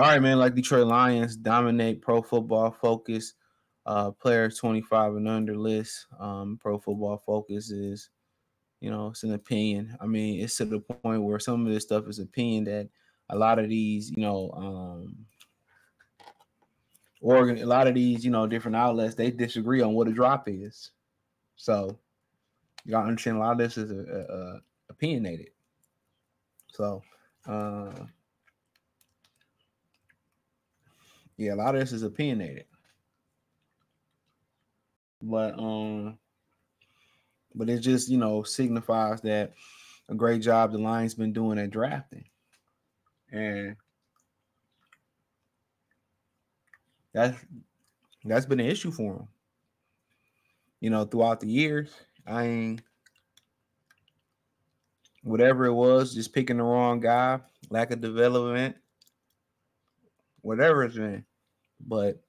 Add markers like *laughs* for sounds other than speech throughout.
All right, man. Like Detroit Lions dominate pro football focus, uh, players 25 and under list. Um, pro football focus is, you know, it's an opinion. I mean, it's to the point where some of this stuff is opinion that a lot of these, you know, um, organ, a lot of these, you know, different outlets, they disagree on what a drop is. So you gotta understand a lot of this is a, a, a opinionated. So, uh, yeah, a lot of this is opinionated. But um, but it just you know signifies that a great job the Lions been doing at drafting, and that's that's been an issue for them. You know, throughout the years, I ain't whatever it was, just picking the wrong guy, lack of development, whatever it's been. But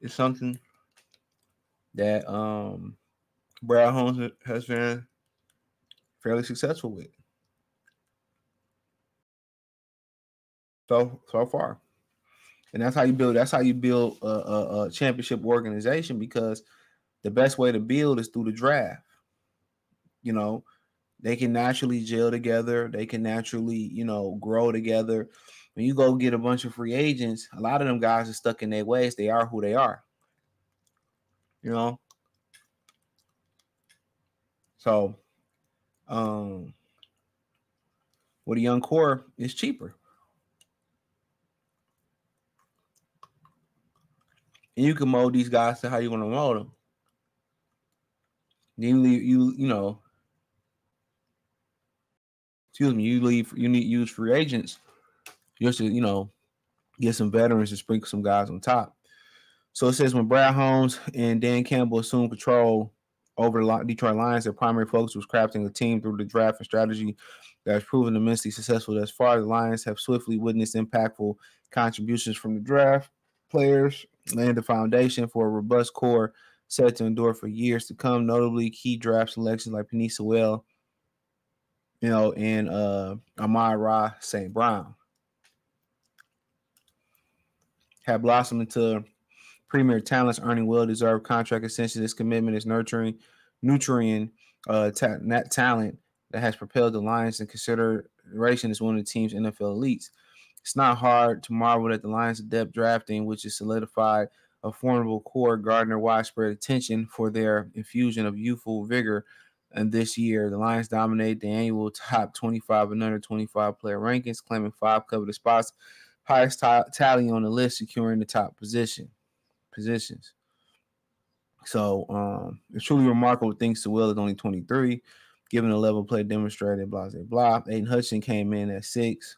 it's something that um Brad Holmes has been fairly successful with. So so far. And that's how you build that's how you build a, a, a championship organization because the best way to build is through the draft. You know, they can naturally gel together. They can naturally, you know, grow together. When you go get a bunch of free agents, a lot of them guys are stuck in their ways. They are who they are. You know. So, um, with a young core, it's cheaper. And you can mold these guys to how you want to mold them. Then you, you, you know, excuse me, you leave you need use free agents just to, you know, get some veterans and sprinkle some guys on top. So it says when Brad Holmes and Dan Campbell assumed control over the Detroit Lions, their primary focus was crafting a team through the draft and strategy that has proven immensely successful thus far. The Lions have swiftly witnessed impactful contributions from the draft players, laying the foundation for a robust core set to endure for years to come. Notably, key draft selections like Penei Sewell you know, and uh Amon-Ra St. Brown. Have blossomed into premier talents, earning well-deserved contract extensions. This commitment is nurturing, nurturing uh ta- that talent that has propelled the Lions in consideration as one of the team's NFL elites. It's not hard to marvel at the Lions' depth drafting, which has solidified a formidable core, garner widespread attention for their infusion of youthful vigor and this year, the Lions dominate the annual *laughs* top 25 and under 25 player rankings, claiming five coveted spots, highest t- tally on the list, securing the top position positions. So um, it's truly remarkable. Thanks to Will is only 23, given the level play demonstrated. Blah blah blah. Aidan Hutchinson came in at six.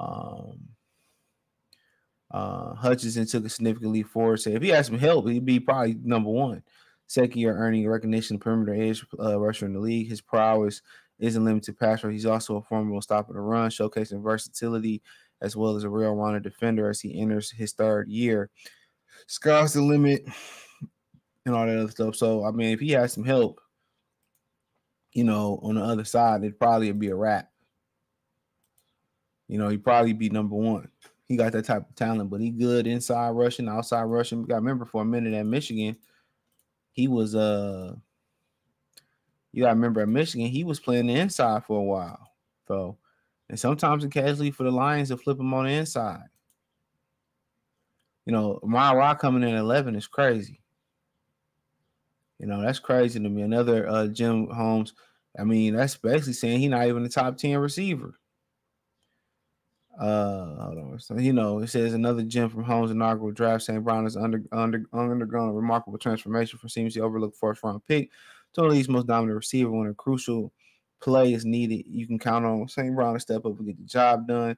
Um, uh, Hutchinson took a significant leap forward. Say if he had some help, he'd be probably number one second year earning recognition perimeter edge uh, rusher in the league. His prowess isn't limited to pass rush. He's also a formidable stopper the run, showcasing versatility as well as a real runner defender as he enters his third year. Sky's the limit and all that other stuff. So, I mean, if he has some help, you know, on the other side, it'd probably be a wrap. You know, he'd probably be number one. He got that type of talent, but he good inside rushing, outside rushing. We got remember for a minute at Michigan – he was uh you gotta remember at Michigan, he was playing the inside for a while. So and sometimes occasionally for the Lions to flip him on the inside. You know, Amon-Ra coming in 11 is crazy. You know, that's crazy to me. Another uh Jim Holmes. I mean, that's basically saying he's not even a top 10 receiver. Uh, hold on. So you know, it says another gem from Holmes' inaugural draft. St. Brown has under, under undergone a remarkable transformation from seemingly overlooked first round pick to the league's most dominant receiver. When a crucial play is needed, you can count on St. Brown to step up and get the job done.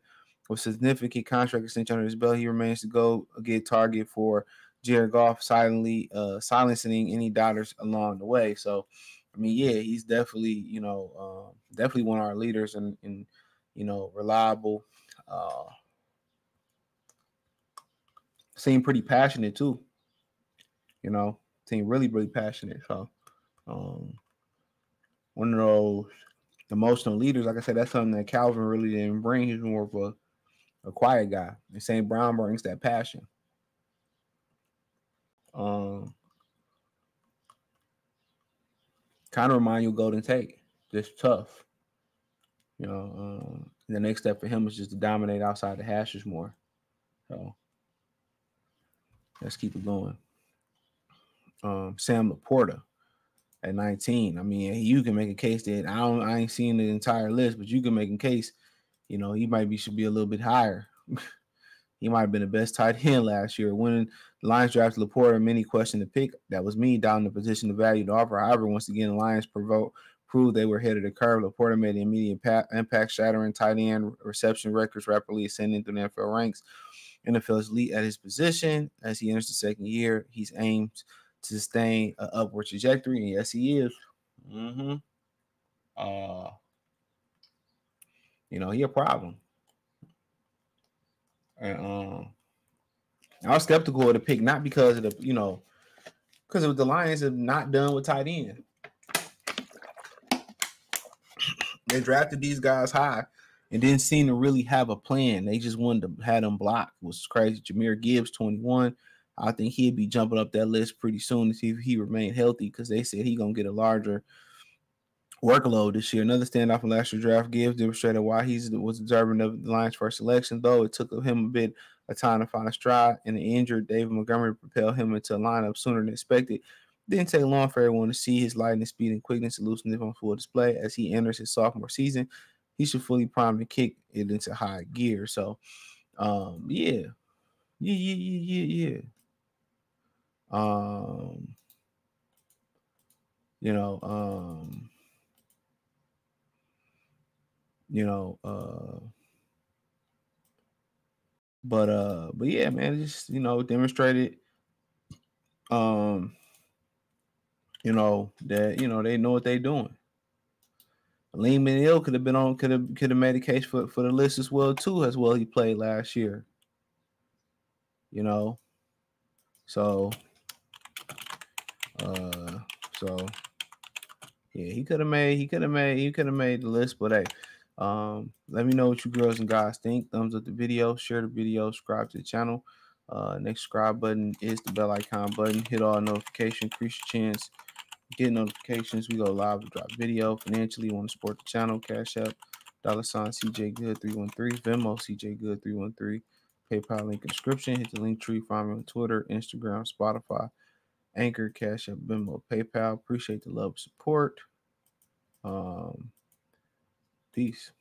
With significant contract extension under his belt, he remains to go get target for Jared Goff, silently uh, silencing any doubters along the way. So, I mean, yeah, he's definitely you know uh, definitely one of our leaders and and you know reliable uh, seemed pretty passionate too. You know, seemed really, really passionate. So, um, one of those emotional leaders, like I said, that's something that Calvin really didn't bring. He's more of a a quiet guy. And St. Brown brings that passion. Um, kind of remind you of Golden Tate, just tough. You know, uh, the next step for him is just to dominate outside the hashes more. So let's keep it going. Um, Sam LaPorta at 19. I mean, you can make a case that I don't I ain't seen the entire list, but you can make a case, you know, he might be should be a little bit higher. *laughs* he might have been the best tight end last year. When the Lions drafted LaPorta, many questioned the pick. That was me down in the position of value to offer. However, once again, the Lions provoke proved they were ahead of the curve. LaPorta made an immediate impact, shattering tight end reception records, rapidly ascending through the NFL ranks. NFL's elite at his position as he enters the second year. He's aimed to sustain an upward trajectory, and yes, he is. Mm-hmm. Uh, you know, he a problem. And um, I was skeptical of the pick, not because of the, you know, because of the Lions have not done with tight end. They drafted these guys high and didn't seem to really have a plan. They just wanted to have them blocked, which was crazy. Jahmyr Gibbs, 21. I think he'd be jumping up that list pretty soon if he, remained healthy because they said he gonna get a larger workload this year. Another standout from last year's draft Gibbs demonstrated why he was deserving of the Lions' first selection, though it took him a bit of time to find a stride. And the injured David Montgomery propelled him into a lineup sooner than expected. Didn't take long for everyone to see his lightning, speed, and quickness elusive on full display as he enters his sophomore season. He should fully prime and kick it into high gear. So, um, yeah, yeah, yeah, yeah, yeah, yeah. Um, you know, um, you know, uh, but uh, but yeah, man, just you know, demonstrated, um, you know that you know they know what they're doing. Alim McNeill could have been on, could have could have made a case for for the list as well too, as well he played last year. You know, so uh, so yeah, he could have made he could have made he could have made the list, but hey, um, let me know what you girls and guys think. Thumbs up the video, share the video, subscribe to the channel. Uh, next subscribe button is the bell icon button. Hit all notification, increase your chance. Get notifications. We go live We drop video. Financially, want to support the channel, Cash App, dollar sign CJ Good 313, Venmo CJ Good 313, PayPal link in description. Hit the Linktree. Find me on Twitter, Instagram, Spotify. Anchor, Cash App, Venmo, PayPal. Appreciate the love support. Um, peace.